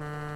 Mm-hmm.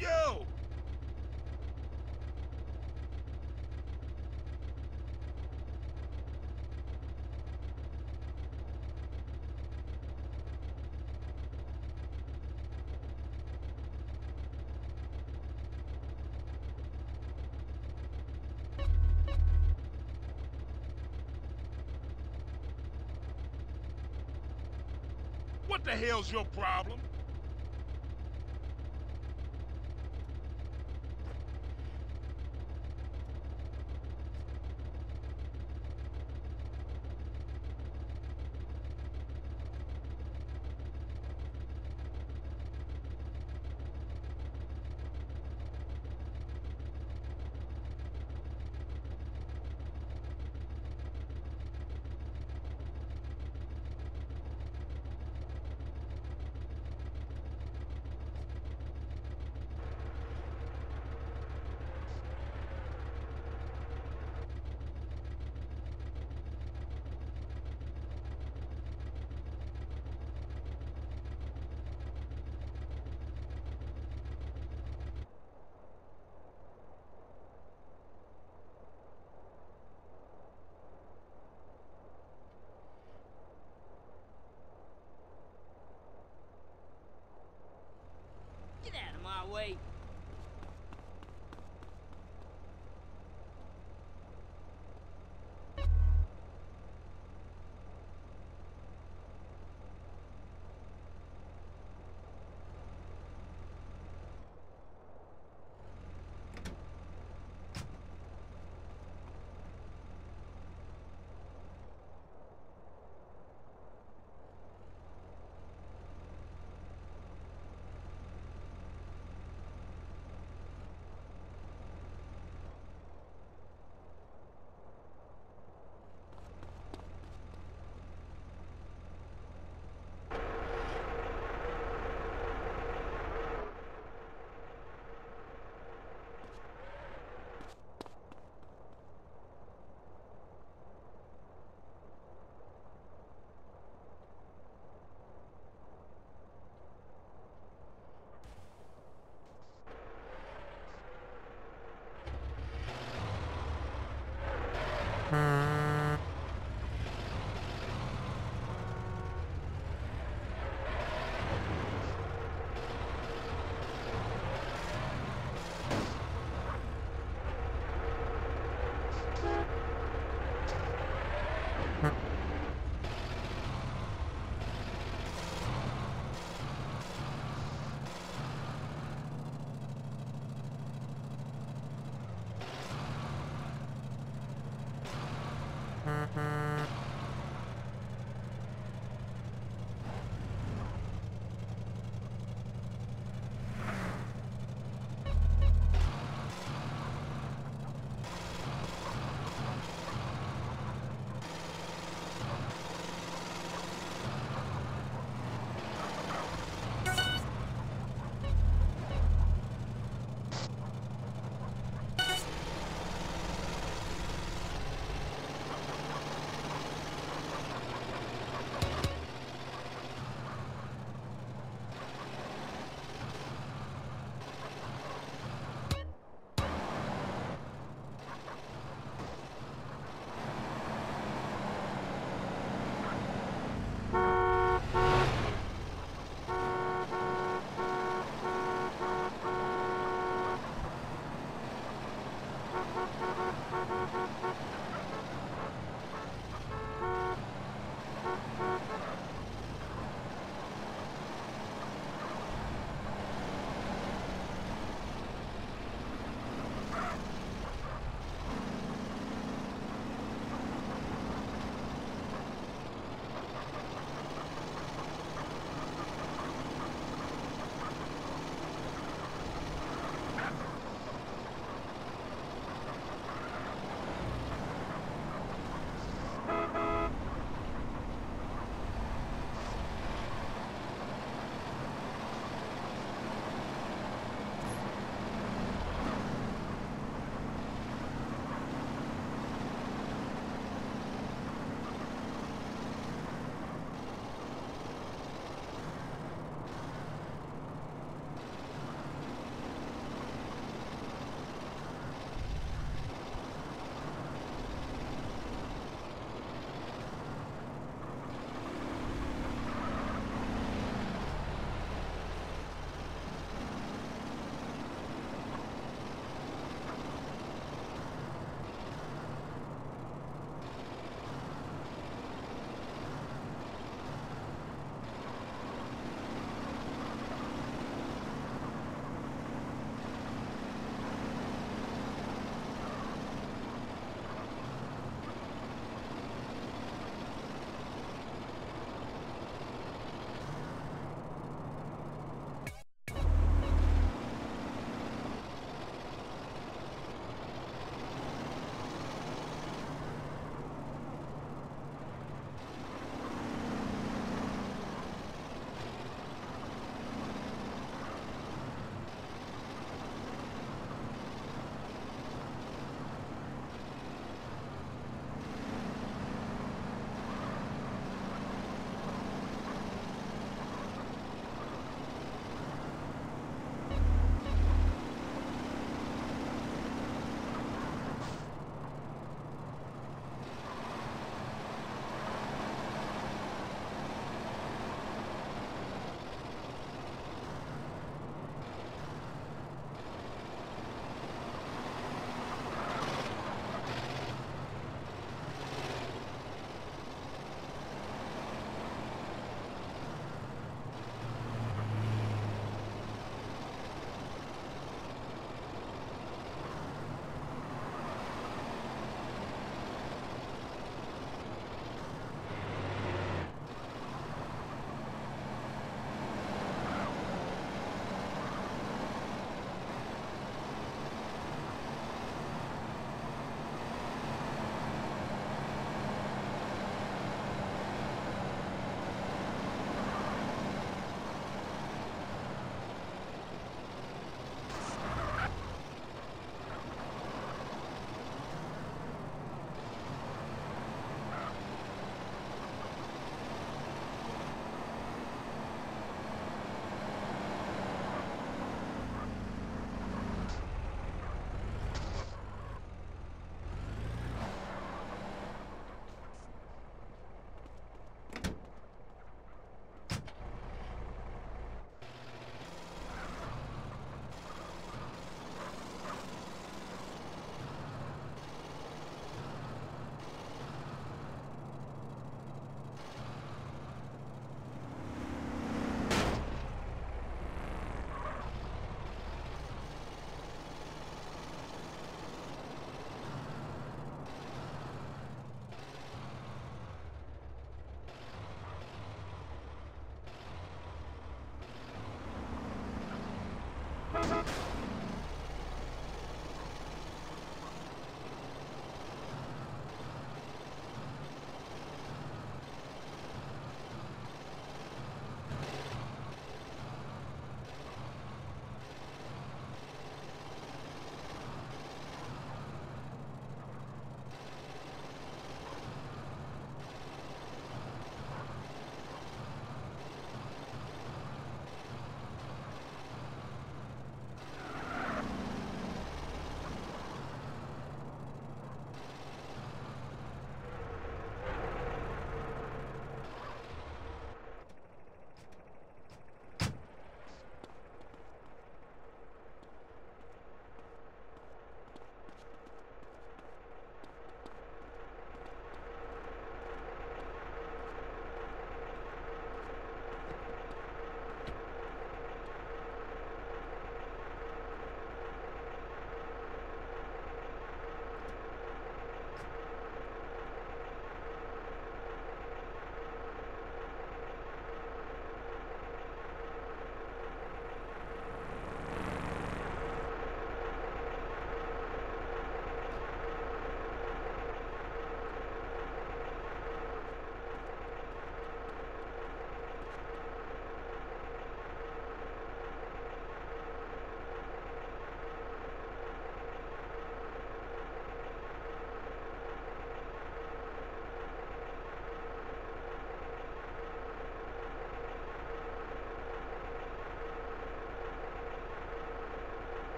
Yo! What the hell's your problem?